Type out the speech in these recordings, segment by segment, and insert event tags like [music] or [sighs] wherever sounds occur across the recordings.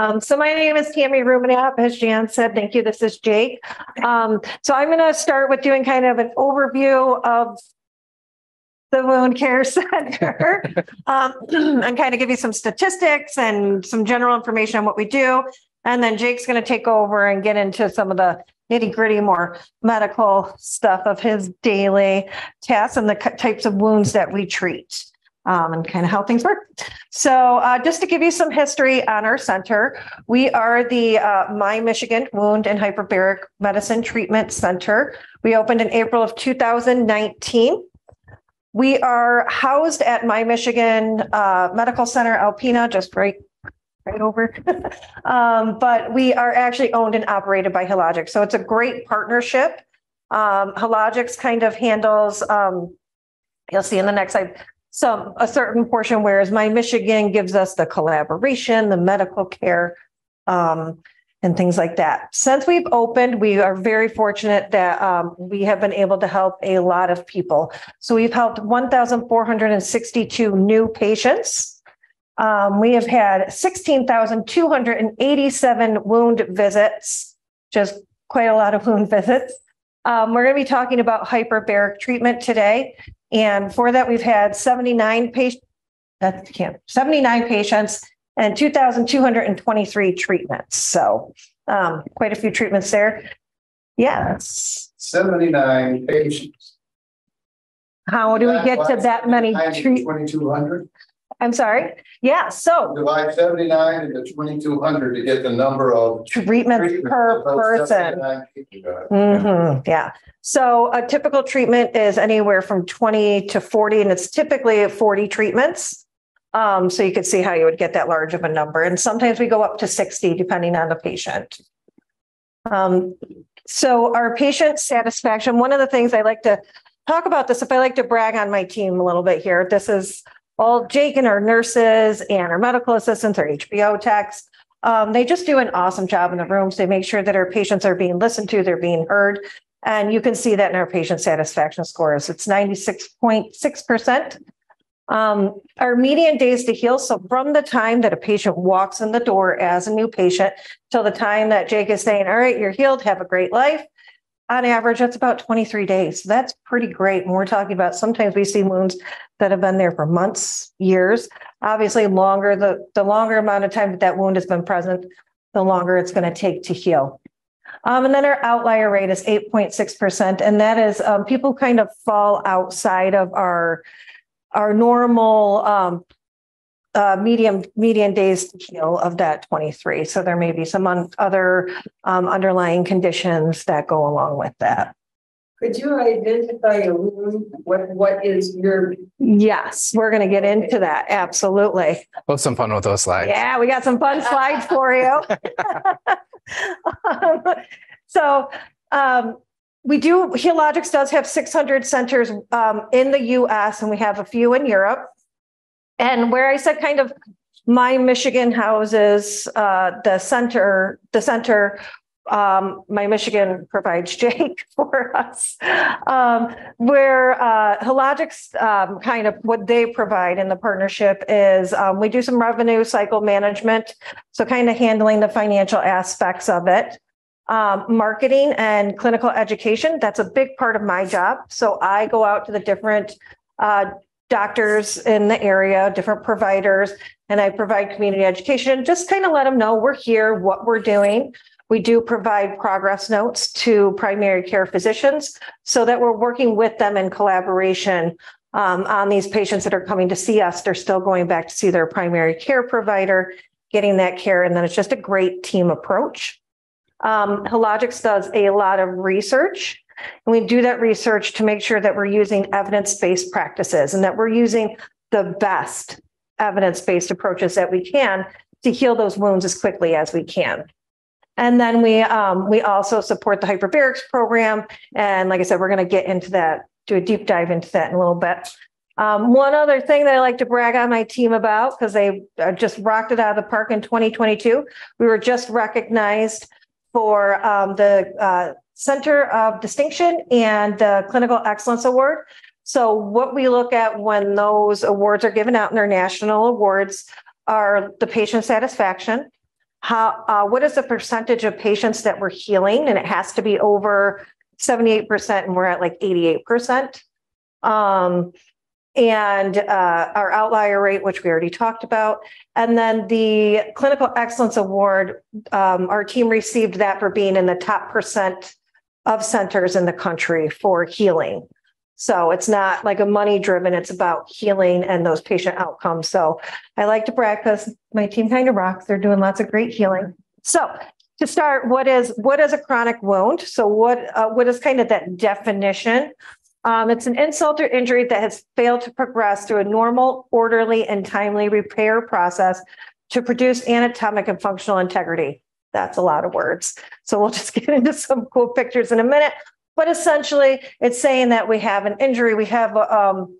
Um, so my name is Tammy Ruemenapp, as Jan said. Thank you. This is Jake. Um, so I'm going to start with doing kind of an overview of the Wound Care [laughs] Center um, [clears throat] and kind of give you some statistics and some general information on what we do. And then Jake's going to take over and get into some of the nitty gritty, more medical stuff of his daily tasks and the types of wounds that we treat um, and kind of how things work. So, uh, just to give you some history on our center, we are the uh, My Michigan Wound and Hyperbaric Medicine Treatment Center. We opened in April of 2019. We are housed at My Michigan uh, Medical Center Alpena, just right right over. [laughs] um, but we are actually owned and operated by Healogics. So it's a great partnership. Um, kind of handles, um, you'll see in the next slide, some a certain portion, whereas my Michigan gives us the collaboration, the medical care, um, and things like that. Since we've opened, we are very fortunate that um, we have been able to help a lot of people. So we've helped 1,462 new patients. Um, we have had 16,287 wound visits, just quite a lot of wound [laughs] visits. Um, we're going to be talking about hyperbaric treatment today. And for that, we've had 79 patients, that can't, 79 patients and 2,223 treatments. So um, quite a few treatments there. Yes. 79 patients. How do we get to that many treat? 2,200? I'm sorry. Yeah. So Divide 79 into 2,200 to get the number of. treatments per person. 79 people got it. hmm yeah. So a typical treatment is anywhere from 20 to 40, and it's typically 40 treatments. Um, so you could see how you would get that large of a number. And sometimes we go up to 60 depending on the patient. Um, so our patient satisfaction, one of the things I like to talk about this, if I like to brag on my team a little bit here, this is all Jake and our nurses and our medical assistants, our HBO techs. Um, they just do an awesome job in the rooms. They make sure that our patients are being listened to, they're being heard. And you can see that in our patient satisfaction scores. It's 96.6%. Um, our median days to heal. So from the time that a patient walks in the door as a new patient till the time that Jake is saying, all right, you're healed, have a great life. On average, that's about 23 days. So that's pretty great. We're talking about sometimes we see wounds that have been there for months, years. Obviously, longer the, the longer amount of time that that wound has been present, the longer it's going to take to heal. Um, and then our outlier rate is 8.6%. And that is um, people kind of fall outside of our our normal um, uh, medium median days to heal of that 23. So there may be some un- other um, underlying conditions that go along with that. Could you identify a wound? What, what is your, Yes, we're going to get into that. Absolutely. We'll have some fun with those slides. Yeah, we got some fun slides for you. [laughs] Um, so um, we do, Healogics does have 600 centers um, in the US and we have a few in Europe. And where I said kind of my Michigan houses uh, the center, the center um, my Michigan provides [laughs] Jake for us, um, where uh, Healogics um, kind of what they provide in the partnership is um, we do some revenue cycle management, so kind of handling the financial aspects of it. Um, marketing and clinical education, that's a big part of my job. So I go out to the different uh, doctors in the area, different providers, and I provide community education, just kind of let them know we're here, what we're doing. We do provide progress notes to primary care physicians so that we're working with them in collaboration um, on these patients that are coming to see us. They're still going back to see their primary care provider, getting that care. And then it's just a great team approach. Um, Healogics does a lot of research. And we do that research to make sure that we're using evidence based practices and that we're using the best evidence based approaches that we can to heal those wounds as quickly as we can. And then we um, we also support the hyperbarics program. And like I said, we're going to get into that, do a deep dive into that in a little bit. Um, one other thing that I like to brag on my team about, because they uh, just rocked it out of the park in 2022, we were just recognized for um, the uh, Center of Distinction and the Clinical Excellence Award. So, what we look at when those awards are given out in their national awards are the patient satisfaction, how, uh, what is the percentage of patients that we're healing? And it has to be over 78% and we're at like 88%. Um, and uh, our outlier rate, which we already talked about. And then the Clinical Excellence Award, um, our team received that for being in the top percent of centers in the country for healing. So it's not like a money driven, it's about healing and those patient outcomes. So I like to because my team kind of rocks. They're doing lots of great healing. So to start, what is what is a chronic wound? So what uh, what is kind of that definition? Um, it's an insult or injury that has failed to progress through a normal, orderly, and timely repair process to produce anatomic and functional integrity. That's a lot of words. So we'll [laughs] just get into some cool pictures in a minute. But essentially, it's saying that we have an injury, we have um,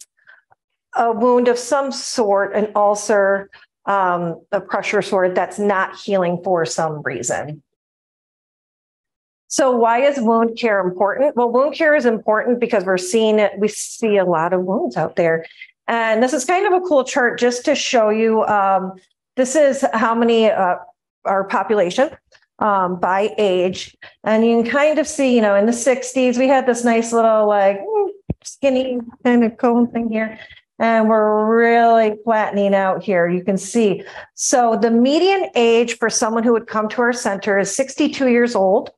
a wound of some sort, an ulcer, um, a pressure sore that's not healing for some reason. So why is wound care important? Well, wound care is important because we're seeing it. We see a lot of wounds out there. And this is kind of a cool chart just to show you. Um, this is how many uh, our population um, by age. And you can kind of see, you know, in the 60s, we had this nice little like skinny kind of cone thing here. And we're really flattening out here. You can see. So the median age for someone who would come to our center is 62 years old.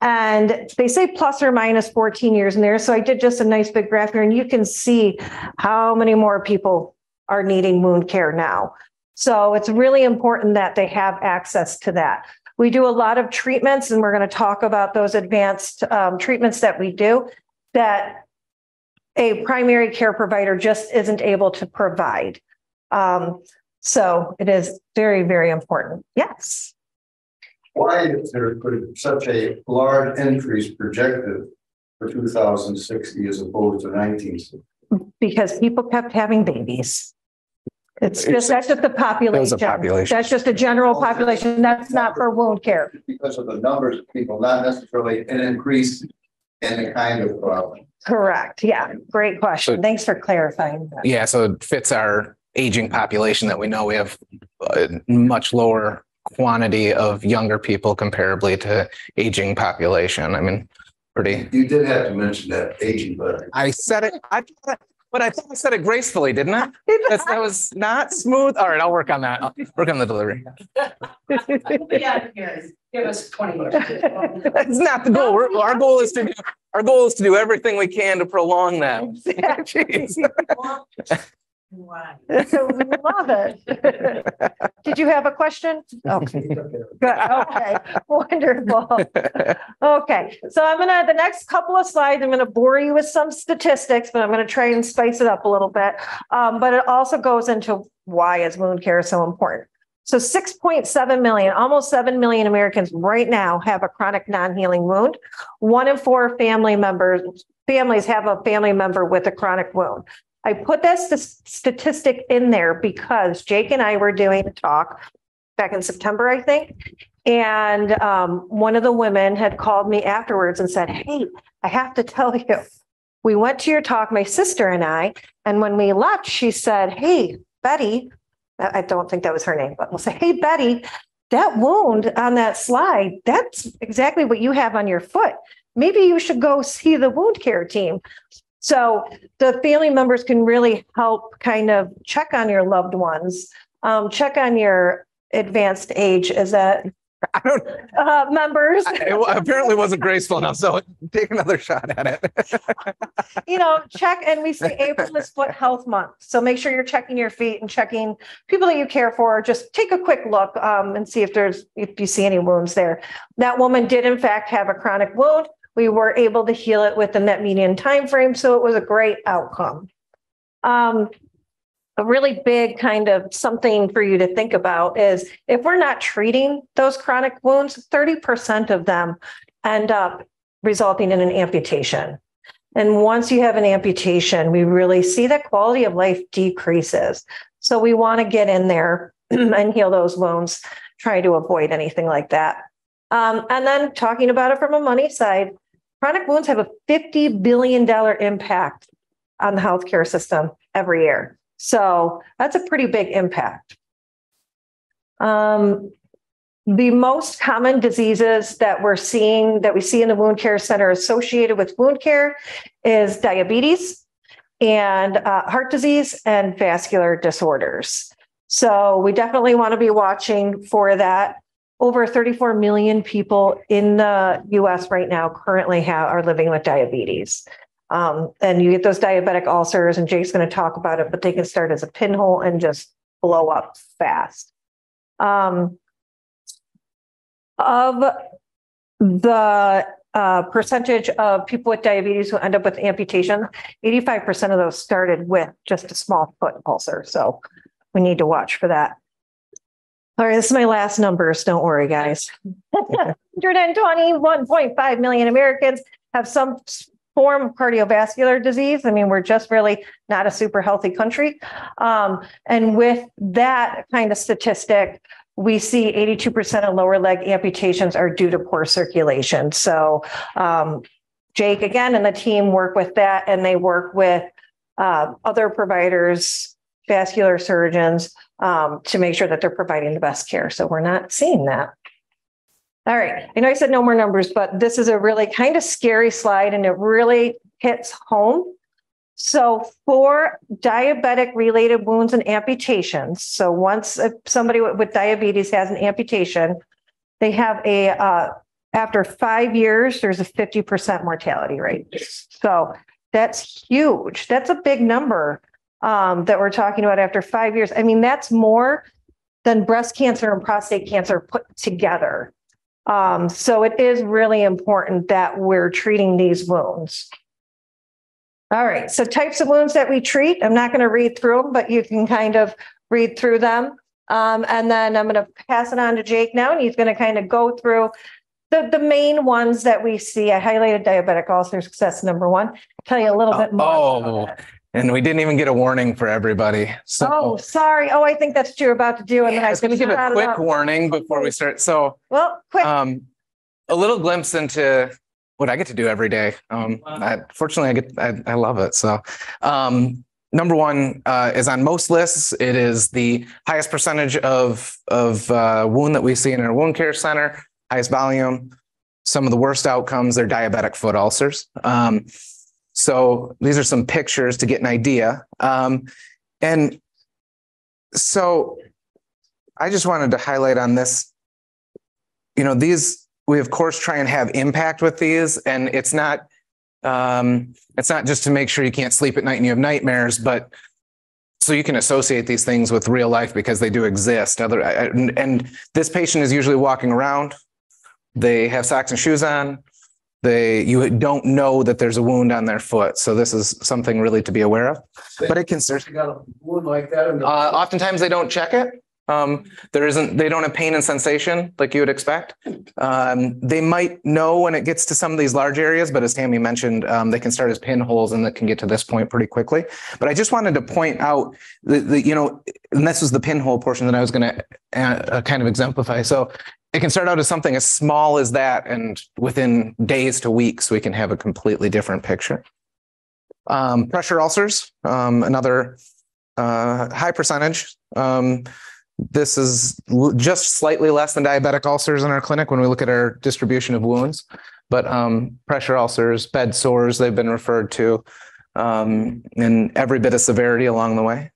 And they say plus or minus 14 years in there. So I did just a nice big graph here, and you can see how many more people are needing wound care now. So it's really important that they have access to that. We do a lot of treatments, and we're going to talk about those advanced um, treatments that we do that a primary care provider just isn't able to provide. Um, so it is very, very important. Yes. Why is there such a large increase projected for two thousand sixty as opposed to nineteen? Because people kept having babies. It's just, that's just the population. population. That's just a general population. That's not for wound care. Because of the numbers of people, not necessarily an increase in the kind of, uh, Correct. Yeah. Great question. So- Thanks for clarifying that. Yeah, so it fits our aging population that we know we have a much lower quantity of younger people comparably to aging population. I mean, pretty. you did have to mention that aging, but I said it, I, but I thought I said it gracefully, didn't I? That's, that was not smooth. All right, I'll work on that. I'll work on the delivery. [laughs] Yeah, yes, give us twenty years. That's not the goal. We're, our goal is to, do- our goal is to do everything we can to prolong that. Jeez. [laughs] Wow. So we love it. Did you have a question? [laughs] Okay. Good. Okay. Wonderful. Okay. So I'm gonna, the next couple of slides, I'm gonna bore you with some statistics, but I'm gonna try and spice it up a little bit. Um, but it also goes into why is wound care so important. So 6.7 million, almost 7 million Americans right now have a chronic non-healing wound. One in four family members, families have a family member with a chronic wound. I put that st- statistic in there because Jake and I were doing a talk back in September, I think. And um, one of the women had called me afterwards and said, Hey, I have to [laughs] tell you, we went to your talk, my sister and I. And when we left, she said, Hey, Betty, I don't think that was her name, but we'll say, Hey, Betty, that wound on that slide, that's exactly what you have on your foot. Maybe you should go see the wound care team. So the family members can really help kind of check on your loved ones, um, check on your advanced age. Is that I don't, uh, members? it apparently wasn't graceful enough, so take another shot at it. [laughs] you know, check and we say [laughs] April is foot health month. So make sure you're checking your feet and checking people that you care for. Just take a quick look um, and see if there's if you see any wounds there. That woman did in fact have a chronic wound. We were able to heal it within that median time frame, so it was a great outcome. Um, a really big kind of something for you to think about is if we're not treating those chronic wounds, 30% of them end up resulting in an amputation. And once you have an amputation, we really see that quality of life decreases. So we want to get in there [clears throat] and heal those wounds, try to avoid anything like that. Um, and then talking about it from a money side, chronic wounds have a $50 billion impact on the healthcare system every year. So that's a pretty big impact. Um, the most common diseases that we're seeing, that we see in the wound care center associated with wound care is diabetes and uh, heart disease and vascular disorders. So we definitely want to be watching for that. Over 34 million people in the US right now currently have, are living with diabetes. Um, and you get those diabetic ulcers, and Jake's going to talk about it, but they can start as a pinhole and just blow up fast. Um, of the uh, percentage of people with diabetes who end up with amputation, 85% of those started with just a small foot ulcer. So we need to watch for that. All right, this is my last numbers. Don't worry, guys. [laughs] 121.5 million Americans have some form of cardiovascular disease. I mean, we're just really not a super healthy country. Um, and with that kind of statistic, we see 82% of lower leg amputations are due to poor circulation. So, um, Jake again and the team work with that, and they work with uh, other providers, vascular surgeons, um, to make sure that they're providing the best care. So, we're not seeing that. All right. I know I said no more numbers, but this is a really kind of scary slide and it really hits home. So, for diabetic related wounds and amputations, so once somebody with diabetes has an amputation, they have a, uh, after five years, there's a 50% mortality rate. So, that's huge. That's a big number um, that we're talking about after five years. I mean, that's more than breast cancer and prostate cancer put together. Um, so it is really important that we're treating these wounds. All right, so types of wounds that we treat. I'm not going to read through them, but you can kind of read through them. Um, and then I'm going to pass it on to Jake now, and he's going to kind of go through the, the main ones that we see. I highlighted diabetic ulcers because that's number one. I'll tell you a little bit more. Oh, and we didn't even get a warning for everybody. So Oh, sorry. Oh, I think that's what you're about to do. And then I I was going to give a quick warning before we start. So Well, quick. um, a little glimpse into what I get to do every day. Um, I, fortunately, I get I, I love it. So, um, number one uh, is on most lists. It is the highest percentage of of uh, wound that we see in our wound care center, highest volume. Some of the worst outcomes are diabetic foot ulcers. Um, so these are some pictures to get an idea. Um, and so I just wanted to highlight on this. You know, these we of course try and have impact with these, and it's not um, it's not just to make sure you can't sleep at night and you have nightmares, but so you can associate these things with real life because they do exist. Other and, and this patient is usually walking around. They have socks and shoes on. They you don't know that there's a wound on their foot, so this is something really to be aware of. But it can certainly got a wound like that uh, oftentimes they don't check it. Um, there isn't, they don't have pain and sensation like you would expect. Um, they might know when it gets to some of these large areas, but as Tammy mentioned, um, they can start as pinholes and that can get to this point pretty quickly. But I just wanted to point out the, the you know, and this was the pinhole portion that I was going to uh, kind of exemplify. So it can start out as something as small as that, and within days to weeks, we can have a completely different picture. Um, pressure ulcers, um, another uh, high percentage. Um, this is l- just slightly less than diabetic ulcers in our clinic when we look at our distribution of wounds, but um, pressure ulcers, bed sores, they've been referred to um, in every bit of severity along the way.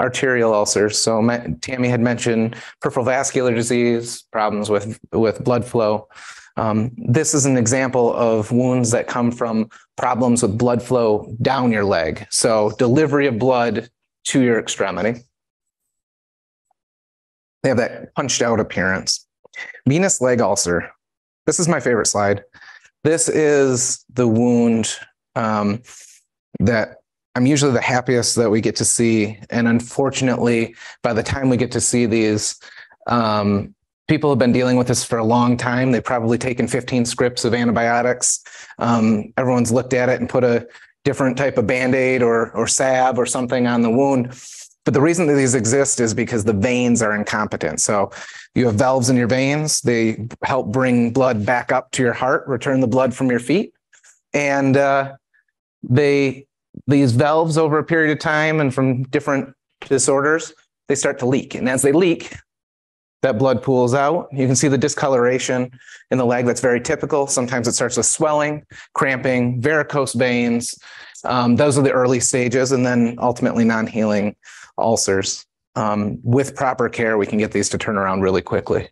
Arterial ulcers. So Tammy had mentioned peripheral vascular disease, problems with, with blood flow. Um, this is an example of wounds that come from problems with blood flow down your leg. So delivery of blood to your extremity. They have that punched out appearance. Venous leg ulcer. This is my favorite slide. This is the wound um, that I'm usually the happiest that we get to see. And unfortunately, by the time we get to see these, um, people have been dealing with this for a long time. They've probably taken 15 scripts of antibiotics. Um, everyone's looked at it and put a different type of band-aid or, or salve or something on the wound. But the reason that these exist is because the veins are incompetent. So you have valves in your veins. They help bring blood back up to your heart, return the blood from your feet. And uh, they these valves over a period of time and from different disorders, they start to leak. And as they leak, that blood pools out. You can see the discoloration in the leg. That's very typical. Sometimes it starts with swelling, cramping, varicose veins. Um, those are the early stages, and then ultimately non-healing ulcers. Um, with proper care, we can get these to turn around really quickly.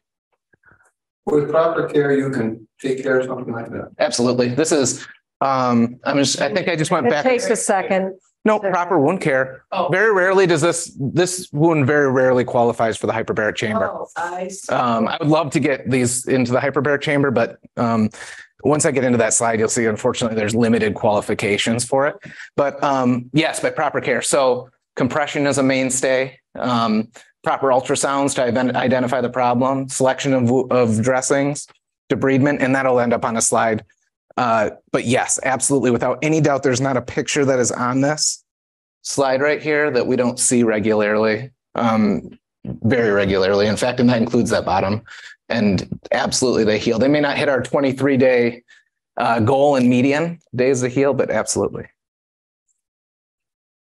With proper care, you can take care of something like that. Absolutely. This is, um, I'm just, I think I just went It back. takes a second. No, proper wound care. Oh. Very rarely does this, this wound very rarely qualifies for the hyperbaric chamber. Oh, I see. Um, I would love to get these into the hyperbaric chamber, but um, once I get into that slide, you'll see unfortunately there's limited qualifications for it. But um, yes, by proper care. So compression is a mainstay. Um, proper ultrasounds to ident- identify the problem, selection of, of dressings, debridement, and that'll end up on a slide. Uh, but yes, absolutely, without any doubt, there's not a picture that is on this slide right here that we don't see regularly, um, very regularly. In fact, and that includes that bottom. And absolutely, they heal. They may not hit our 23 day uh, goal in median days to heal, but absolutely.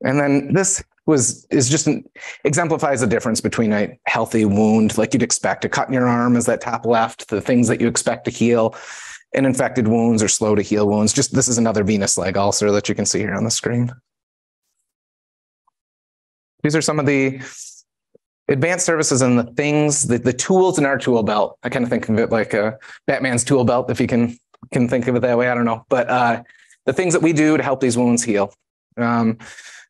And then this was is just an, exemplifies the difference between a healthy wound, like you'd expect. A cut in your arm is that top left, the things that you expect to heal. And infected wounds or slow to heal wounds. Just this is another venous leg ulcer that you can see here on the screen. These are some of the advanced services and the things, the, the tools in our tool belt. I kind of think of it like a Batman's tool belt, if you can can think of it that way. I don't know, but uh, the things that we do to help these wounds heal. Um,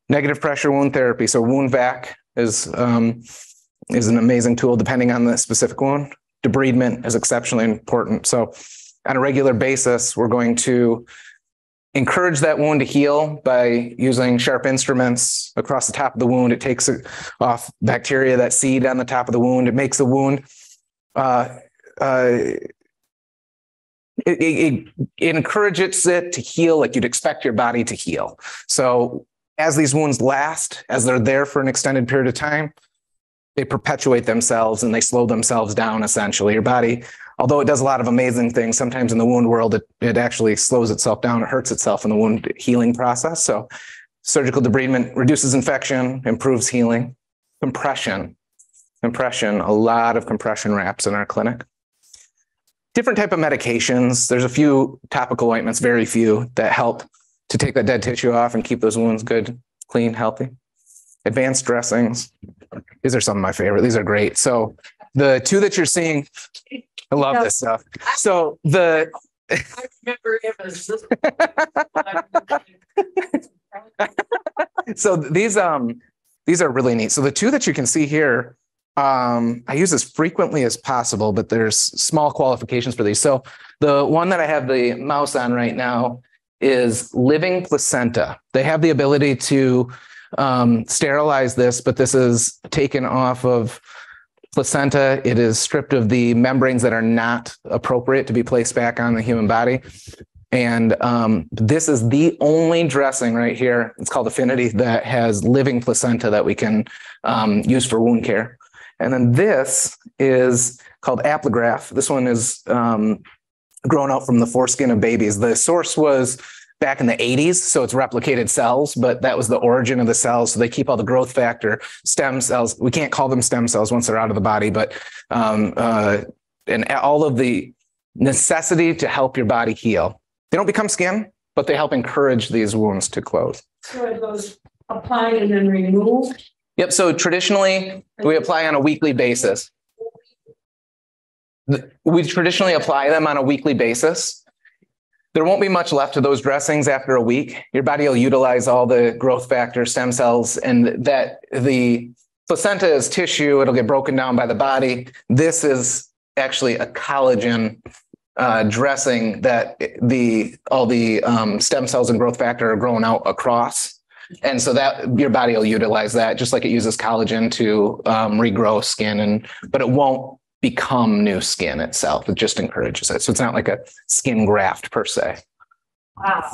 negative pressure wound therapy. So wound vac is um, is an amazing tool depending on the specific wound. Debridement is exceptionally important. So on a regular basis, we're going to encourage that wound to heal by using sharp instruments across the top of the wound. It takes off bacteria that seed on the top of the wound. It makes the wound. Uh, uh, it, it, it encourages it to heal like you'd expect your body to heal. So as these wounds last, as they're there for an extended period of time, they perpetuate themselves and they slow themselves down essentially. Your body, although it does a lot of amazing things, sometimes in the wound world, it, it actually slows itself down, it hurts itself in the wound healing process. So surgical debridement reduces infection, improves healing. Compression, compression, a lot of compression wraps in our clinic. Different type of medications. There's a few topical ointments, very few, that help to take that dead tissue off and keep those wounds good, clean, healthy. Advanced dressings. These are some of my favorite. These are great. So the two that you're seeing, I love this stuff. So the I remember it was so these um these are really neat. So the two that you can see here, um, I use as frequently as possible, but there's small qualifications for these. So the one that I have the mouse on right now is living placenta. They have the ability to um, sterilize this, but this is taken off of placenta. It is stripped of the membranes that are not appropriate to be placed back on the human body. And um, this is the only dressing right here. It's called Affinity that has living placenta that we can um, use for wound care. And then this is called Apligraf. This one is um, grown out from the foreskin of babies. The source was back in the 80s, so it's replicated cells, but that was the origin of the cells. So they keep all the growth factor stem cells. We can't call them stem cells once they're out of the body, but um, uh, and all of the necessity to help your body heal. They don't become skin, but they help encourage these wounds to close. So it goes applied and then removed? Yep. So traditionally, we apply on a weekly basis. We traditionally apply them on a weekly basis. There won't be much left of those dressings after a week. Your body will utilize all the growth factor stem cells and that the placenta is tissue. It'll get broken down by the body. This is actually a collagen uh, dressing that the all the um, stem cells and growth factor are grown out across. And so that your body will utilize that just like it uses collagen to um, regrow skin and but it won't become new skin itself. It just encourages it. So it's not like a skin graft per se. Wow.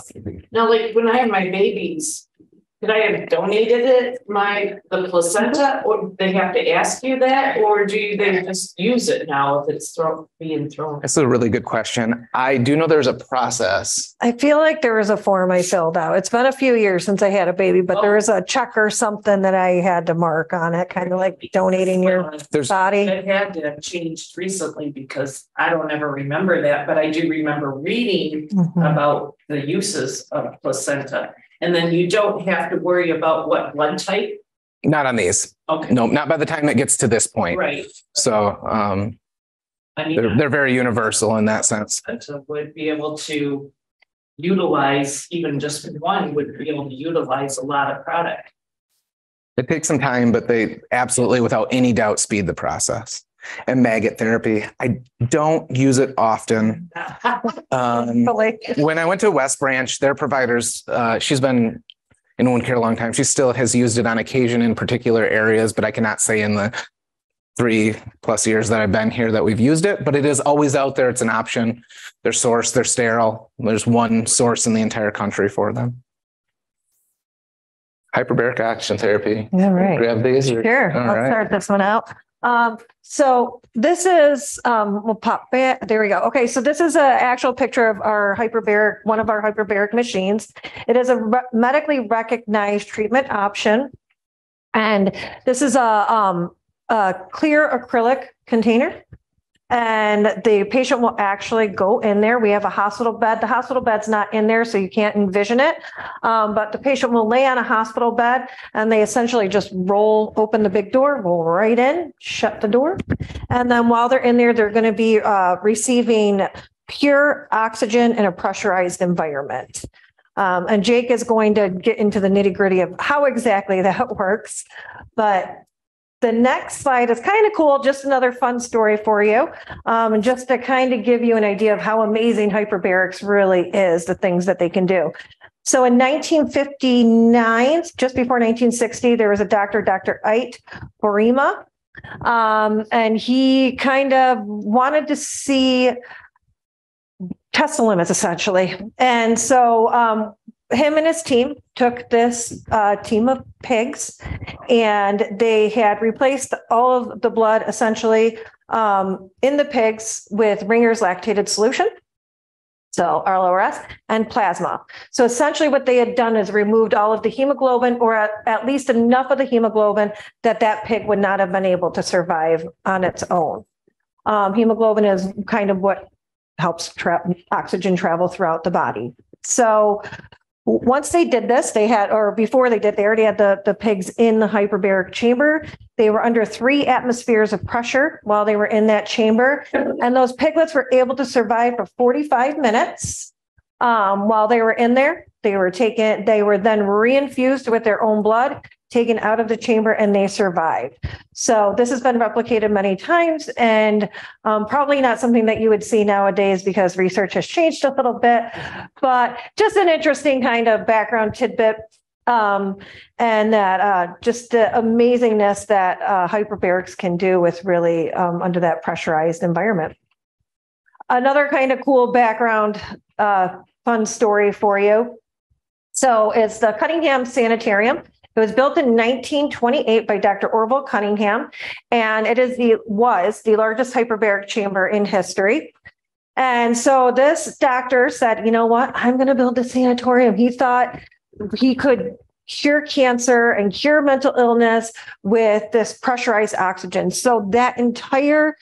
Now, like when I have my babies, Could I have donated it, my, the placenta, or they have to ask you that, or do they just use it now if it's thrown, being thrown? That's a really good question. I do know there's a process. I feel like there was a form I filled out. It's been a few years since I had a baby, but there was a check or something that I had to mark on it, kind of like donating your There's body. It had to have changed recently because I don't ever remember that, but I do remember reading Mhm. about the uses of placenta. And then you don't have to worry about what blood type, not on these. okay, No, not by the time it gets to this point. right, So um, I they're, mean. they're very universal in that sense. would be able to utilize, even just one would be able to utilize a lot of product. It takes some time, but they absolutely, without any doubt, speed the process. And maggot therapy, I don't use it often. [laughs] Um, when I went to West Branch, their providers, uh, she's been in wound care a long time. She still has used it on occasion in particular areas, but I cannot say in the three plus years that I've been here that we've used it, but it is always out there. It's an option. They're sourced, they're sterile. There's one source in the entire country for them. Hyperbaric oxygen therapy. All right. Grab these. or- Sure, All I'll right. start this one out. Um, so this is, um, we'll pop back, there we go. Okay, so this is an actual picture of our hyperbaric, one of our hyperbaric machines. It is a re- medically recognized treatment option. And this is a, um, a clear acrylic container. And the patient will actually go in there. We have a hospital bed. The hospital bed's not in there, so you can't envision it. Um, but the patient will lay on a hospital bed and they essentially just roll, open the big door, roll right in, shut the door. And then while they're in there, they're going to be uh, receiving pure oxygen in a pressurized environment. Um, and Jake is going to get into the nitty gritty of how exactly [laughs] that works. But the next slide is kind of cool, just another fun story for you. Um, and just to kind of give you an idea of how amazing hyperbarics really is, the things that they can do. So in 1959, just before 1960, there was a doctor, Dr. Ite Boerema. Um, and he kind of wanted to see test limits essentially. And so um, him and his team took this uh, team of pigs and they had replaced all of the blood essentially um, in the pigs with Ringer's lactated solution. So RLORS and plasma. So essentially what they had done is removed all of the hemoglobin or at, at least enough of the hemoglobin that that pig would not have been able to survive on its own. Um, hemoglobin is kind of what helps tra- oxygen travel throughout the body. So once they did this, they had, or before they did, they already had the, the pigs in the hyperbaric chamber. They were under three atmospheres of pressure while they were in that chamber. [laughs] And those piglets were able to survive for 45 minutes. Um, while they were in there, they were taken, they were then reinfused with their own blood, taken out of the chamber, and they survived. So this has been replicated many times and um, probably not something that you would see nowadays because research has changed a little bit, but just an interesting kind of background tidbit. Um, and that uh, just the amazingness that uh, hyperbarics can do with really um, under that pressurized environment. Another kind of cool background, uh, fun story for you. So it's the Cunningham Sanitarium. It was built in 1928 by Dr. Orval Cunningham, and it is the was the largest hyperbaric chamber in history. And so this doctor said, you know what, I'm going to build a sanatorium. He thought he could cure cancer and cure mental illness with this pressurized oxygen. So that entire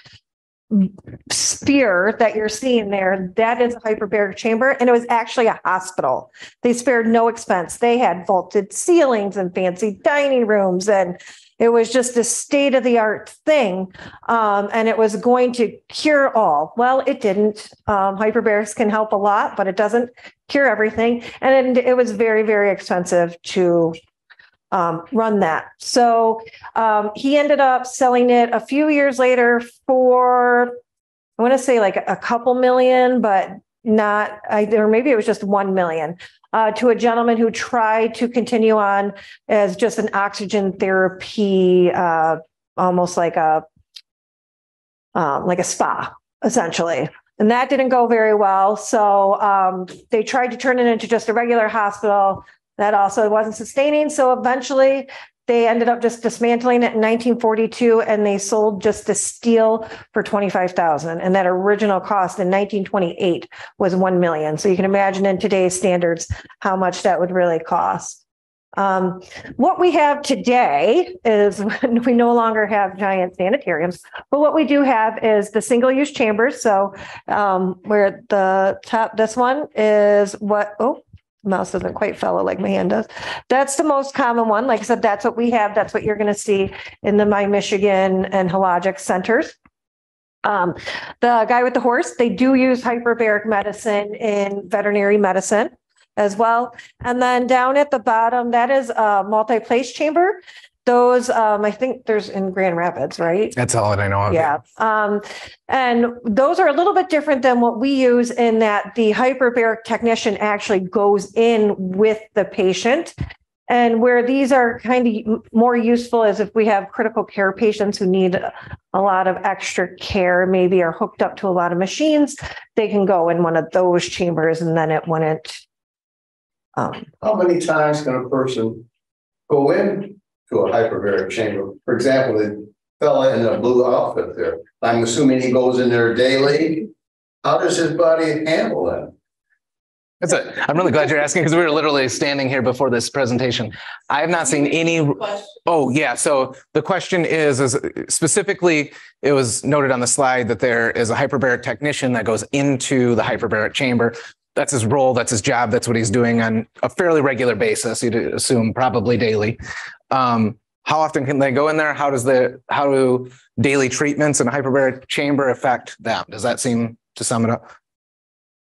sphere that you're seeing there, that is a hyperbaric chamber, and it was actually a hospital. They spared no expense. They had vaulted ceilings and fancy dining rooms, and it was just a state of the art thing. Um, and it was going to cure all. Well, it didn't. Um, hyperbarics can help a lot, but it doesn't cure everything. And it was very, very expensive to um, run that. So um, he ended up selling it a few years later for, I want to say like a couple million, but not, I, or maybe it was just 1 million uh, to a gentleman who tried to continue on as just an oxygen therapy, uh, almost like a, um, like a spa, essentially. And that didn't go very well. So um, they tried to turn it into just a regular hospital. That also wasn't sustaining. So eventually they ended up just dismantling it in 1942 and they sold just the steel for 25,000. And that original cost in 1928 was 1 million. So you can imagine in today's standards how much that would really cost. Um, what we have today is [laughs] we no longer have giant sanitariums, but what we do have is the single use chambers. So um, where the top, this one is what, oh, mouse doesn't quite follow like my hand does. That's the most common one. Like I said, that's what we have. That's what you're going to see in the My Michigan and Healogics centers. Um, the guy with the horse, they do use hyperbaric medicine in veterinary medicine as well. And then down at the bottom, that is a multi-place chamber. Those, um, I think there's in Grand Rapids, right? That's all that I know of. Yeah. Um, and those are a little bit different than what we use in that the hyperbaric technician actually goes in with the patient. And where these are kind of more useful is if we have critical care patients who need a lot of extra care, maybe are hooked up to a lot of machines, they can go in one of those chambers and then it wouldn't. Um, How many times can a person go in to a hyperbaric chamber? For example, the fella in the blue outfit there, I'm assuming he goes in there daily. How does his body handle that? That's it. I'm really glad you're asking because we were literally standing here before this presentation. I have not seen any. Oh, yeah. So the question is, is specifically, it was noted on the slide that there is a hyperbaric technician that goes into the hyperbaric chamber. That's his role. That's his job. That's what he's doing on a fairly regular basis. You'd assume probably daily. Um, how often can they go in there? How does the how do daily treatments in a hyperbaric chamber affect them? Does that seem to sum it up?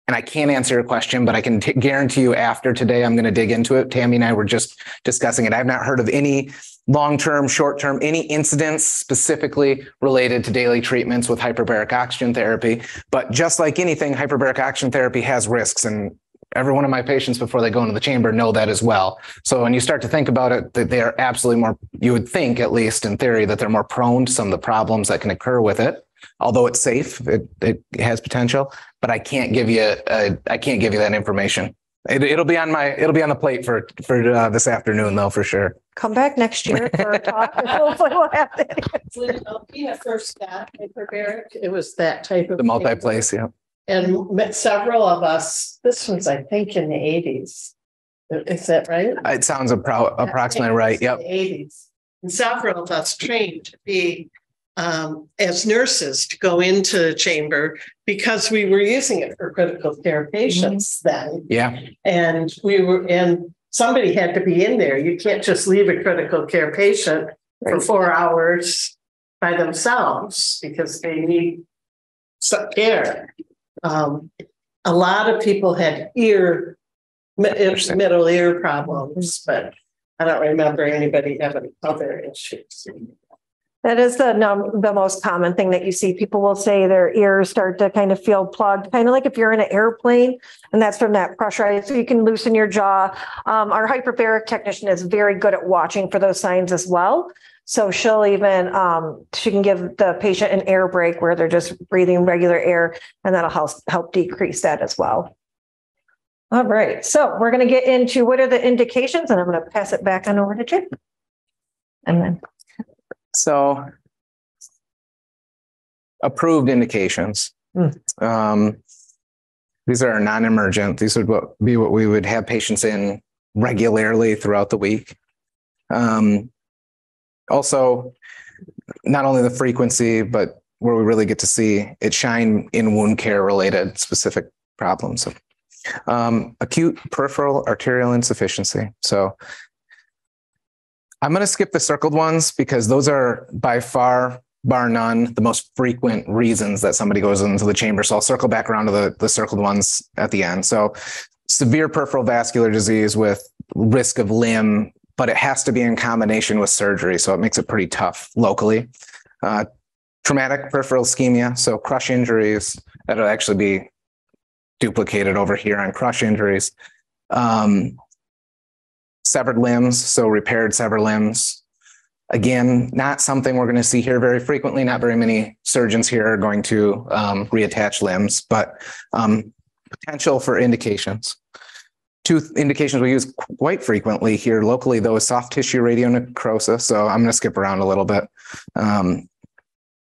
And I can't answer your question, but I can t- guarantee you after today, I'm going to dig into it. Tammy and I were just discussing it. I've not heard of any long-term, short-term, any incidents specifically related to daily treatments with hyperbaric oxygen therapy. But just like anything, hyperbaric oxygen therapy has risks and every one of my patients before they go into the chamber know that as well. So when you start to think about it, that they are absolutely more, you would think, at least in theory, that they're more prone to some of the problems that can occur with it. Although it's safe, it, it has potential, but I can't give you, a, I can't give you that information. It, it'll be on my, it'll be on the plate for, for uh, this afternoon though, for sure. come back next year for a talk. [laughs] Hopefully we'll have that. When Alpena first got hyperbaric, it was that type of. The multi-place, yeah. And met several of us, this was, I think, in the eighties. Is that right? It sounds appro- approximately right. Yep. Eighties. And several of us trained to be um, as nurses to go into the chamber because we were using it for critical care patients then. Yeah. And we were, and somebody had to be in there. You can't just leave a critical care patient for four hours by themselves because they need some care. Um, a lot of people had ear, middle ear problems, but I don't remember anybody having other issues. That is the num, the most common thing that you see. People will say their ears start to kind of feel plugged, kind of like if you're in an airplane and that's from that pressure. So you can loosen your jaw. Um, our hyperbaric technician is very good at watching for those signs as well. So she'll even, um, she can give the patient an air break where they're just breathing regular air and that'll help, help decrease that as well. All right, so we're going to get into what are the indications and I'm going to pass it back on over to Jim. And then So approved indications. Hmm. Um, these are non-emergent. These would be what we would have patients in regularly throughout the week. Um, also, not only the frequency, but where we really get to see it shine in wound care related specific problems. Um, acute peripheral arterial insufficiency. So I'm going to skip the circled ones because those are by far, bar none, the most frequent reasons that somebody goes into the chamber. So I'll circle back around to the, the circled ones at the end. So severe peripheral vascular disease with risk of limb, but it has to be in combination with surgery. So it makes it pretty tough locally. Uh, traumatic peripheral ischemia. So crush injuries, that'll actually be duplicated over here on crush injuries. Um, severed limbs, so repaired severed limbs. Again, not something we're going to see here very frequently. Not very many surgeons here are going to um, reattach limbs, but um, potential for indications. Two indications we use quite frequently here locally, though, is soft tissue radionecrosis. So I'm going to skip around a little bit. Um,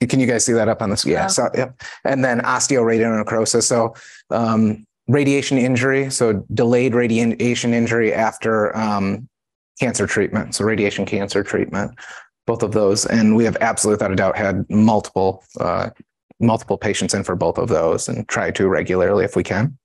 can you guys see that up on this? Yeah. Yeah. So, yep. And then osteoradionecrosis. So, um, radiation injury. So delayed radiation injury after, um, cancer treatment. So radiation cancer treatment, both of those. And we have absolutely without a doubt had multiple, uh, multiple patients in for both of those and try to regularly if we can.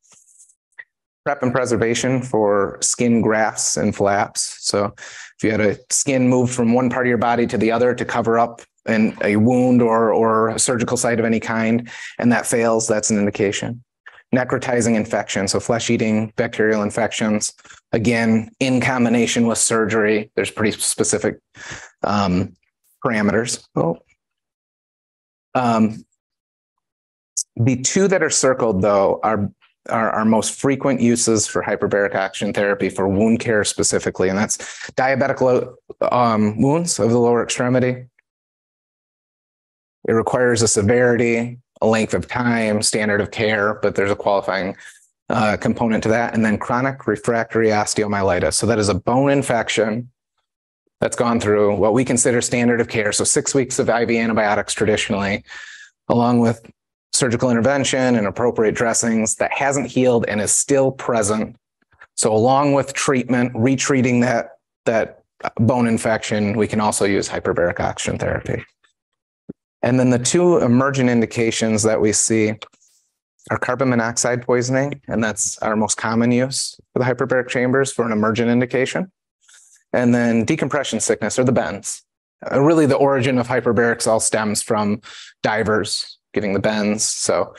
Prep and preservation for skin grafts and flaps. So if you had a skin moved from one part of your body to the other to cover up an, a wound or, or a surgical site of any kind, and that fails, that's an indication. Necrotizing infection, so flesh eating bacterial infections, again, in combination with surgery, there's pretty specific um, parameters. Oh. Um, the two that are circled, though, are our most frequent uses for hyperbaric oxygen therapy for wound care specifically, and that's diabetic lo- um, wounds of the lower extremity. It requires a severity, a length of time, standard of care, but there's a qualifying uh, component to that. And then chronic refractory osteomyelitis. So that is a bone infection that's gone through what we consider standard of care. So six weeks of IV antibiotics traditionally, along with surgical intervention and appropriate dressings that hasn't healed and is still present. So along with treatment, retreating that, that bone infection, we can also use hyperbaric oxygen therapy. And then the two emergent indications that we see are carbon monoxide poisoning, and that's our most common use for the hyperbaric chambers for an emergent indication. And then decompression sickness or the bends. Uh, really, the origin of hyperbarics all stems from divers getting the bends. So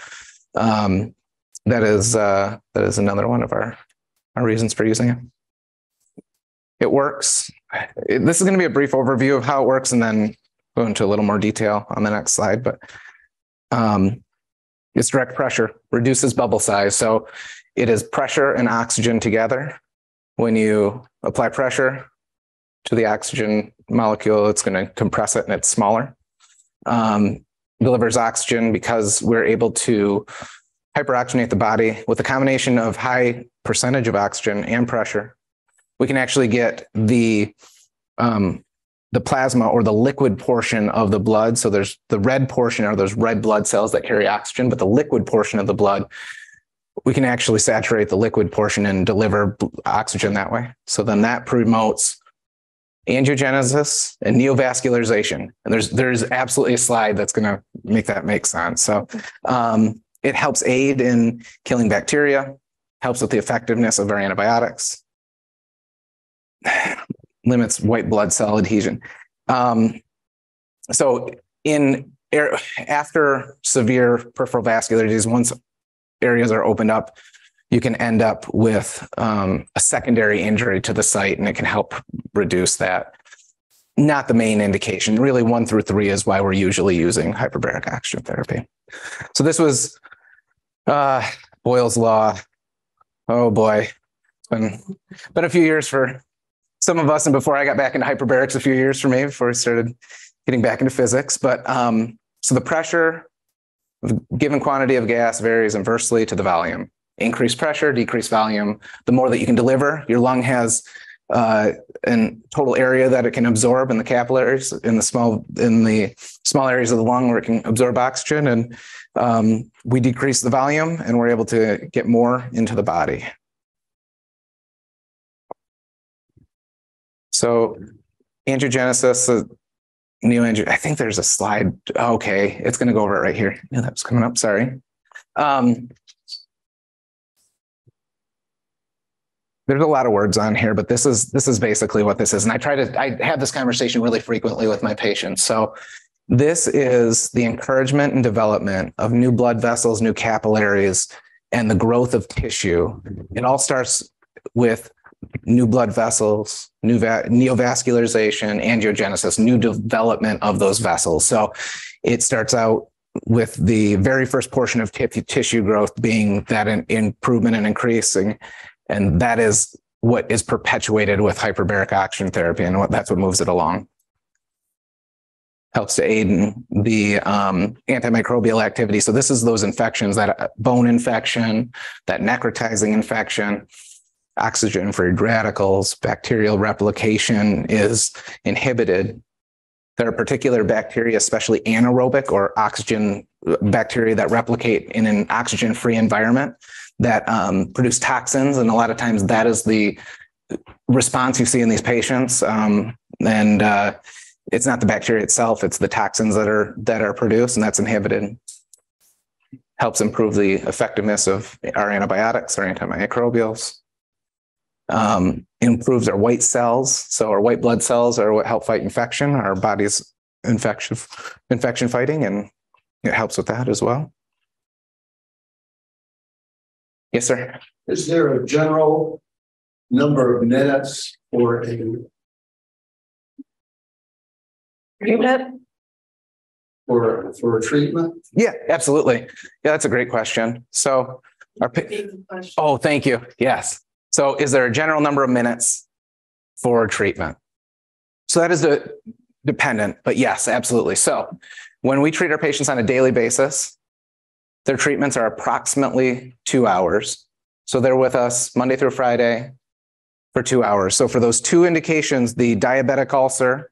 um, that is uh, that is another one of our our reasons for using it. It works. It- this is going to be a brief overview of how it works, and then go into a little more detail on the next slide. But um, it's direct pressure reduces bubble size, so it is pressure and oxygen together. When you apply pressure to the oxygen molecule, it's going to compress it, and it's smaller. Um, delivers oxygen because we're able to hyperoxygenate the body with a combination of high percentage of oxygen and pressure. We can actually get the um, the plasma or the liquid portion of the blood. So there's the red portion are those red blood cells that carry oxygen, but the liquid portion of the blood, we can actually saturate the liquid portion and deliver oxygen that way. So then that promotes angiogenesis and neovascularization. And there's there's absolutely a slide that's going to make that make sense. So um, it helps aid in killing bacteria, helps with the effectiveness of our antibiotics, [sighs] limits white blood cell adhesion. Um, so in after severe peripheral vascular disease, once areas are opened up, you can end up with um, a secondary injury to the site, and it can help reduce that. Not the main indication. Really, one through three is why we're usually using hyperbaric oxygen therapy. So this was uh, Boyle's law. Oh boy, it's been been a few years for some of us, and before I got back into hyperbarics, a few years for me before I started getting back into physics. But um, so the pressure, the given quantity of gas varies inversely to the volume increase pressure, decrease volume. The more that you can deliver, your lung has uh, an total area that it can absorb in the capillaries, in the small in the small areas of the lung where it can absorb oxygen, and um, we decrease the volume, and we're able to get more into the body. So, angiogenesis, uh, neoangio. I think there's a slide. Okay, it's going to go over it right here. Yeah, that was coming up. Sorry. Um, there's a lot of words on here, but this is this is basically what this is. And I try to I have this conversation really frequently with my patients. So this is the encouragement and development of new blood vessels, new capillaries, and the growth of tissue. It all starts with new blood vessels, new va- neovascularization, angiogenesis, new development of those vessels. So it starts out with the very first portion of t- tissue growth being that in- improvement and increasing and that is what is perpetuated with hyperbaric oxygen therapy, and what that's what moves it along. Helps to aid in the um, antimicrobial activity. So this is those infections, that uh, bone infection, that necrotizing infection. oxygen free radicals, bacterial replication is inhibited. There are particular bacteria, especially anaerobic or oxygen uh, bacteria that replicate in an oxygen free environment that um, produce toxins. And a lot of times that is the response you see in these patients. Um, and uh, it's not the bacteria itself, it's the toxins that are that are produced and that's inhibited. Helps improve the effectiveness of our antibiotics, our antimicrobials. Um, improves our white cells. So our white blood cells are what help fight infection, our body's infection infection fighting, and it helps with that as well. Yes, sir. Is there a general number of minutes for a Treatment? for for a treatment? Yeah, absolutely. Yeah, that's a great question. So our pa- Oh, thank you. Yes. So is there a general number of minutes for treatment? So that is de- dependent, but yes, absolutely. So when we treat our patients on a daily basis, their treatments are approximately two hours. So they're with us Monday through Friday for two hours. So for those two indications, the diabetic ulcer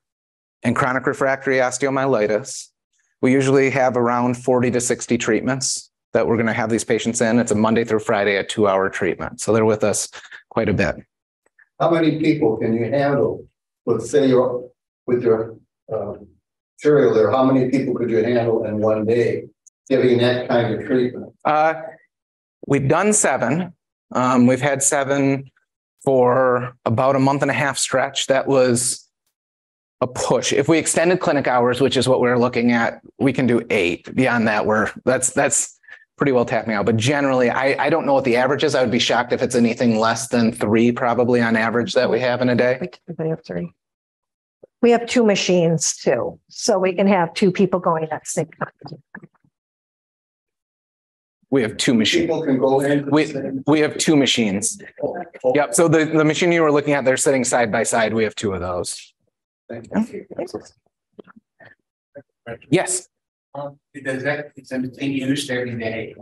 and chronic refractory osteomyelitis, we usually have around 40 to 60 treatments that we're going to have these patients in. It's a Monday through Friday, a two hour treatment. So they're with us quite a bit. How many people can you handle with say your with your um there? How many people could you handle in one day giving that kind of treatment? Uh, we've done seven. Um, we've had seven for about a month and a half stretch. That was a push. If we extended clinic hours, which is what we're looking at, we can do eight. Beyond that, we're that's that's pretty well tapping out. But generally, I, I don't know what the average is. I would be shocked if it's anything less than three, probably on average, that we have in a day. We have three. We have two machines too, so we can have two people going at the same time. We have two machines. People can go in. We, we have two machines. Yep. So the, the machine you were looking at, they're sitting side by side. We have two of those. Hmm? Yes. Does that, it's being used every day?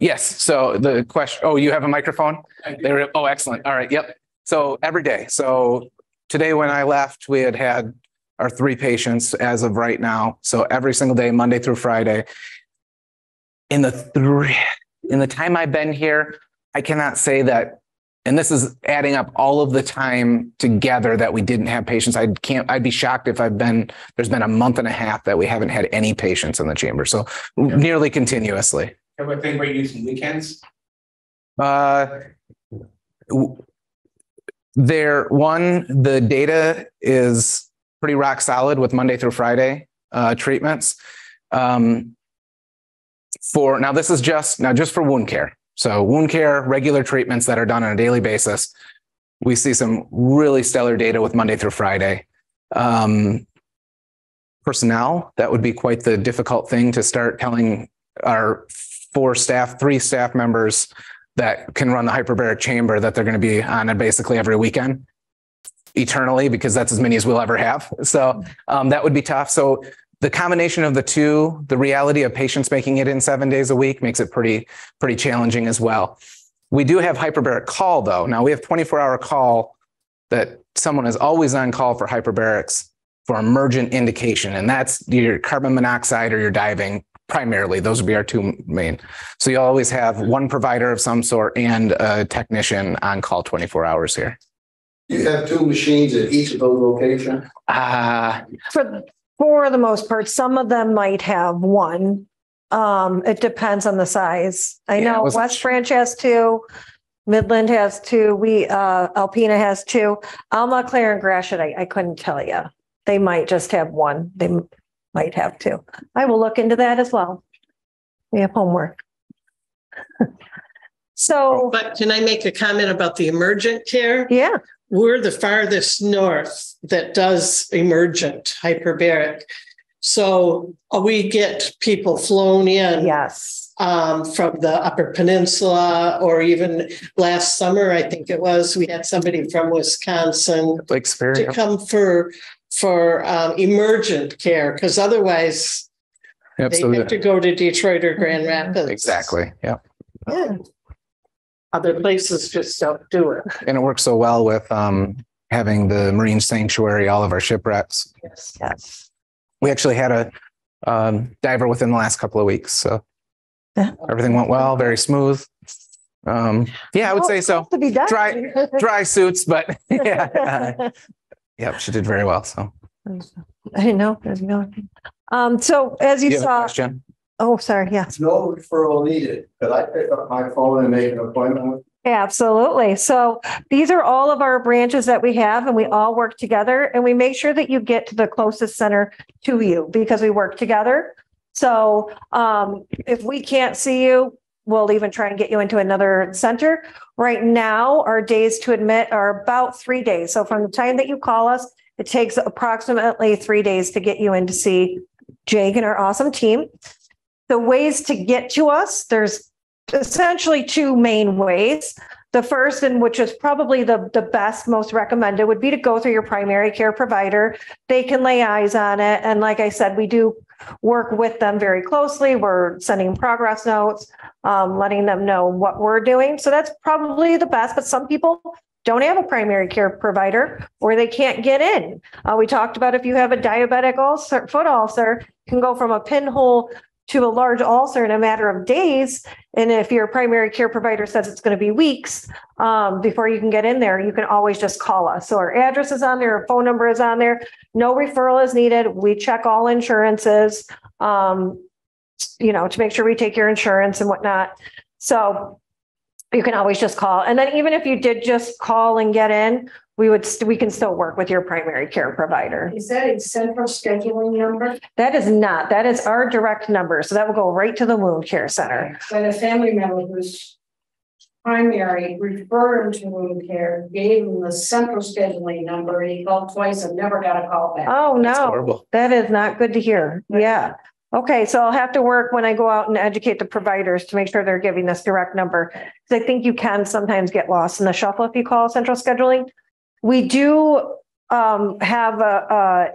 Yes. So the question, oh, you have a microphone? There, oh, excellent. All right. Yep. So every day. So today when I left, we had had our three patients as of right now. So every single day, Monday through Friday. In the three, in the time I've been here, I cannot say that. And this is adding up all of the time together that we didn't have patients. I can't, I'd be shocked if I've been, there's been a month and a half that we haven't had any patients in the chamber. So nearly continuously. What thing we're using weekends? Uh, there, one, the data is pretty rock solid with Monday through Friday uh, treatments. Um, for now, this is just now just for wound care. So wound care, regular treatments that are done on a daily basis. We see some really stellar data with Monday through Friday. Um, personnel, that would be quite the difficult thing to start telling our four staff, three staff members that can run the hyperbaric chamber that they're going to be on basically every weekend eternally because that's as many as we'll ever have. So um, that would be tough. So the combination of the two, the reality of patients making it in seven days a week makes it pretty, pretty challenging as well. We do have hyperbaric call though. Now we have 24 hour call that someone is always on call for hyperbarics for emergent indication. And that's your carbon monoxide or your diving primarily. Those would be our two main. So you always have one provider of some sort and a technician on call 24 hours here. You have two machines at each of those locations? Uh, For, for the most part, some of them might have one. Um, it depends on the size. I Yeah, know was- West Branch has two. Midland has two. We, uh, Alpena has two. Alma, Clare and Gratiot, I, I couldn't tell you. They might just have one. They m- might have two. I will look into that as well. We have homework. [laughs] So, But can I make a comment about the emergent care? yeah, We're the farthest north that does emergent hyperbaric. So we get people flown in. yes. um, from the Upper Peninsula, or even last summer, I think it was, we had somebody from Wisconsin Lake to come for, for um, emergent care, because otherwise they have to go to Detroit or Grand Rapids. Exactly. Yeah. Yeah. Other places just don't do it. And it works so well with um having the marine sanctuary, all of our shipwrecks. Yes. Yes. We actually had a um diver within the last couple of weeks, so Yeah. everything went well, very smooth. Um, yeah, I would say so. To be done. Dry- Dry suits, but [laughs] [laughs] yeah. Yep, she did very well. So I didn't know. Um, so as you you saw? Oh, sorry, yeah. No referral needed. Could I pick up my phone and make an appointment? Absolutely. So these are all of our branches that we have and we all work together and we make sure that you get to the closest center to you because we work together. So um, if we can't see you, we'll even try and get you into another center. Right now, our days to admit are about three days. So from the time that you call us, it takes approximately three days to get you in to see Jake and our awesome team. The ways to get to us, there's essentially two main ways. The first, and which is probably the, the best, most recommended, would be to go through your primary care provider. They can lay eyes on it. And like I said, we do work with them very closely. We're sending progress notes, um, letting them know what we're doing. So that's probably the best. But some people don't have a primary care provider or they can't get in. Uh, we talked about if you have a diabetic ulcer, foot ulcer, you can go from a pinhole to a large ulcer in a matter of days. And if your primary care provider says it's going to be weeks um, before you can get in there, you can always just call us. So our address is on there, our phone number is on there. No referral is needed. We check all insurances, um, you know, to make sure we take your insurance and whatnot. So you can always just call. And then even if you did just call and get in, we would, st- we can still work with your primary care provider. Is that a central scheduling number? That is not, that is our direct number. So that will go right to the wound care center. But a family member who's primary referred him to wound care, gave him the central scheduling number, he called twice and never got a call back. Oh, That's no, horrible. that is not good to hear. Yeah. Okay, so I'll have to work when I go out and educate the providers to make sure they're giving this direct number. Because I think you can sometimes get lost in the shuffle if you call central scheduling. We do um have a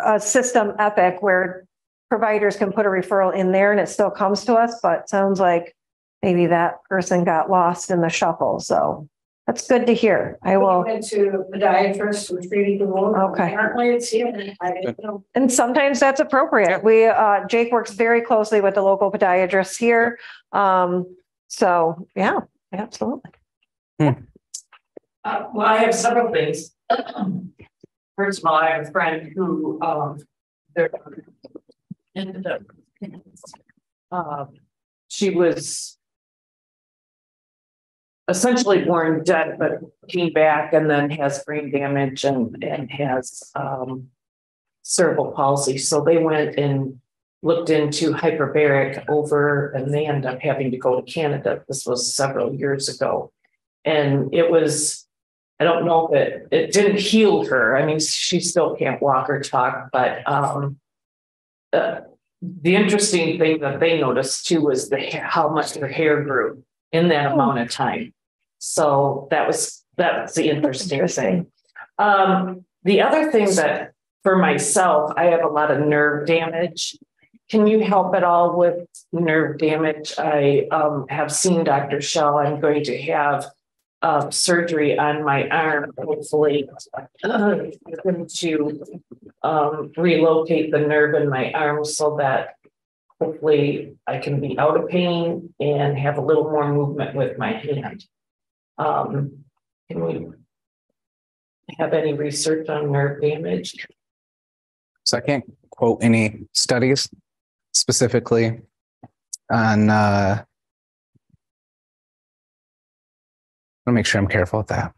a a system epic where providers can put a referral in there and it still comes to us, but sounds like maybe that person got lost in the shuffle. So that's good to hear. I We will. Went to the podiatrist who treated the wound. Okay. Apparently it's here. I didn't know. And sometimes that's appropriate. We, uh, Jake works very closely with the local podiatrists here. Um, so, yeah, absolutely. Uh, well, I have several things. First of all, I have a friend who, um. Ended up. Um, she was. Essentially born dead, but came back and then has brain damage and, and has, um. Cerebral palsy, so they went and looked into hyperbaric over, and they ended up having to go to Canada. This was several years ago. And it was, I don't know if it, it didn't heal her. I mean, she still can't walk or talk, but, um. Uh, the interesting thing that they noticed too was the, how much her hair grew in that amount of time. So that was, that's the interesting thing. Um, the other thing that, for myself, I have a lot of nerve damage. Can you help at all with nerve damage? I um have seen Dr. Shell. I'm going to have uh surgery on my arm, hopefully. uh, to um relocate the nerve in my arm so that hopefully I can be out of pain and have a little more movement with my hand. Um, can we have any research on nerve damage? So I can't quote any studies specifically on, uh, I'll make sure I'm careful with that.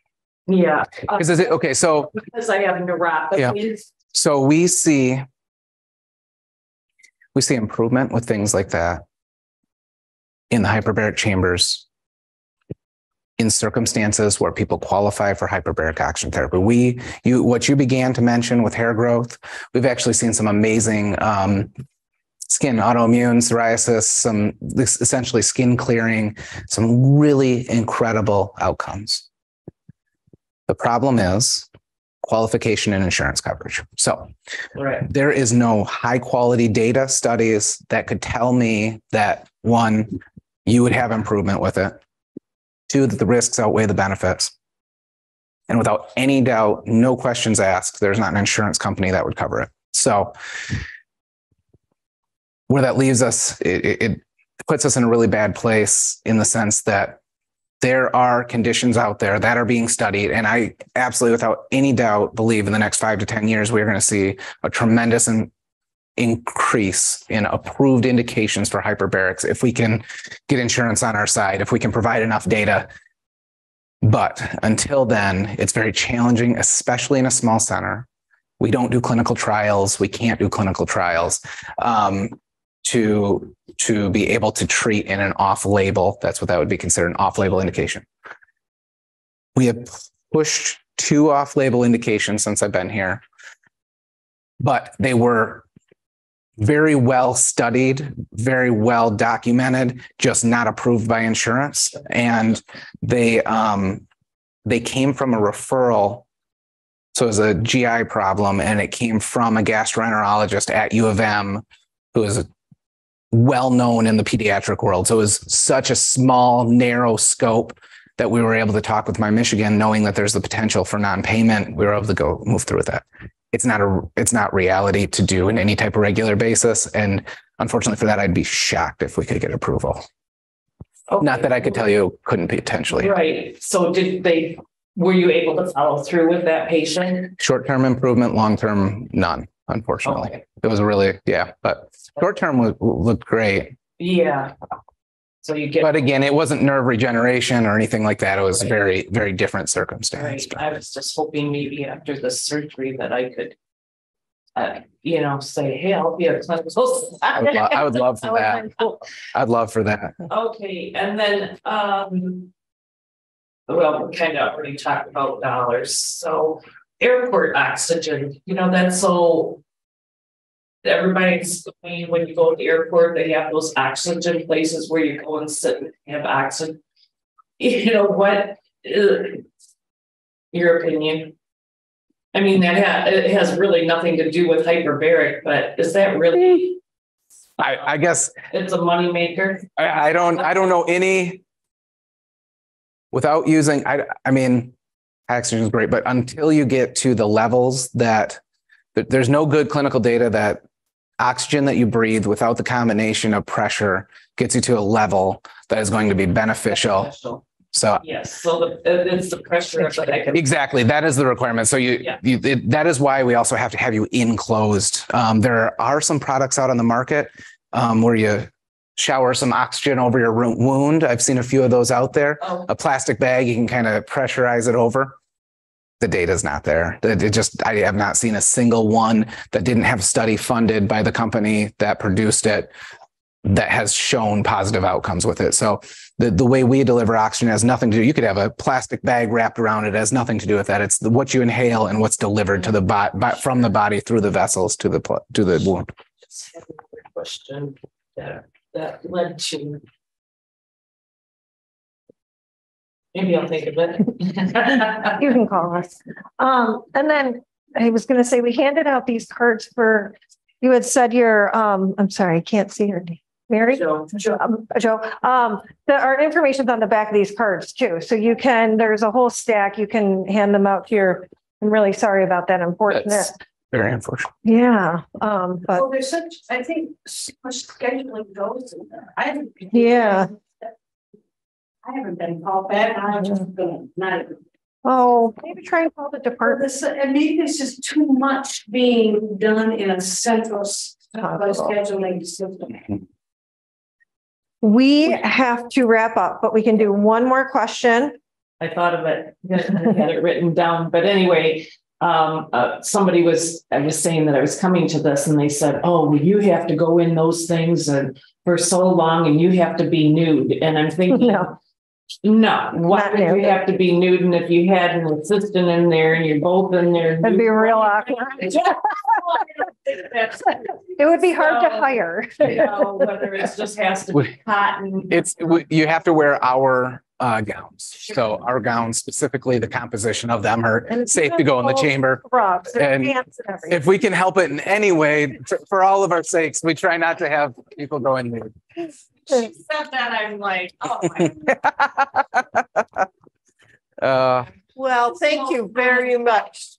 Yeah. uh, Because is it, okay, so, Because I have neuropathy. so we see, we see improvement with things like that in the hyperbaric chambers in circumstances where people qualify for hyperbaric oxygen therapy. We, you, what you began to mention with hair growth, we've actually seen some amazing um, skin autoimmune psoriasis, some this essentially skin clearing, some really incredible outcomes. The problem is qualification and insurance coverage. So Right. there is no high quality data studies that could tell me that one, you would have improvement with it. Two, that the risks outweigh the benefits. And without any doubt, no questions asked, there's not an insurance company that would cover it. So where that leaves us, it, it- puts us in a really bad place in the sense that there are conditions out there that are being studied. And I absolutely, without any doubt, believe in the next five to 10 years, we're going to see a tremendous in- increase in approved indications for hyperbarics if we can get insurance on our side, if we can provide enough data. But until then, it's very challenging, especially in a small center. We don't do clinical trials. We can't do clinical trials. Um, to to be able to treat in an off-label. That's what that would be considered an off-label indication. We have pushed two off-label indications since I've been here, but they were very well studied, very well documented, just not approved by insurance. And they um, they came from a referral. So it was a GI problem, and it came from a gastroenterologist at U of M who is well known in the pediatric world. So it was such a small, narrow scope that we were able to talk with MyMichigan, knowing that there's the potential for non-payment. We were able to go move through with that. It's not a it's not reality to do in any type of regular basis. And unfortunately for that, I'd be shocked if we could get approval. Not that I could tell you couldn't potentially. Right, so did they, were you able to follow through with that patient? Short-term improvement, long-term, none, unfortunately. Okay. It was really, yeah, but short-term would looked great. Yeah. So you get, But again, it wasn't nerve regeneration or anything like that. It was very, very different circumstance. right, I was just hoping maybe after the surgery that I could. Uh, you know, say, hey, I'll be a clinical. I would, lo- I would love [laughs] for that. I'd love for that. Okay, and then, um. Well, we kind of already talked about dollars, so airport oxygen, you know, that's so. Everybody's, mean, when you go to the airport, they have those oxygen places where you go and sit and have oxygen. [laughs] You know, what, uh, Your opinion? I mean, that ha- it has really nothing to do with hyperbaric, but is that really, I, I guess it's a moneymaker? I, I don't, I don't know any. Without using, I, I mean, oxygen is great, but until you get to the levels that, there's no good clinical data that oxygen that you breathe without the combination of pressure gets you to a level that is going to be beneficial. So Yes, so the, it's the pressure of like I can. Exactly. That is the requirement. So you, Yeah. you it, that is why we also have to have you enclosed. Um, there are some products out on the market um, where you shower some oxygen over your wound. I've seen a few of those out there. Oh, A plastic bag, you can kind of pressurize it over. The data's not there. It just, I have not seen a single one that didn't have a study funded by the company that produced it that has shown positive outcomes with it. So the, the way we deliver oxygen has nothing to do. You could have a plastic bag wrapped around it. it has nothing to do with that. It's the, what you inhale and what's delivered to the bot, from the body through the vessels to the to the wound. Question that, that led to. Maybe I'll think of it. You can call us. Um, and then I was gonna say, we handed out these cards for, you had said your, um, I'm sorry, I can't see your name. Mary? Joe, Joe, Um, Joe, um, the, our information's on the back of these cards too. So you can, there's a whole stack. You can hand them out to your, I'm really sorry about that unfortunate. That's very unfortunate. Yeah, um, but Well, there's such, I think, so much scheduling goes in there. I haven't. Yeah. I haven't been called back. I'm just gonna, not even. Oh, maybe try and call the Or department. this, and maybe there's just too much being done in a central scheduling system. We have to wrap up, but we can do one more question. I thought of it, I had it written down, but anyway. Um, uh, somebody was, I was saying that I was coming to this and they said, oh, well, you have to go in those things and for so long and you have to be nude. And I'm thinking. [laughs] No. No, why Not would you nude. have to be nude? And if you had an assistant in there and you're both in there. That'd be real awkward. That's, [laughs] It would be hard to So- hire. you know, Whether it's just has to be cotton. It's w- you have to wear our uh, gowns. So our gowns, specifically the composition of them, are it's safe to go in the chamber. Scrubs and And pants and everything. If we can help it in any way, for, for all of our sakes, we try not to have people go in nude. She said that, I'm like, oh my. [laughs] Uh, Well, thank you very much.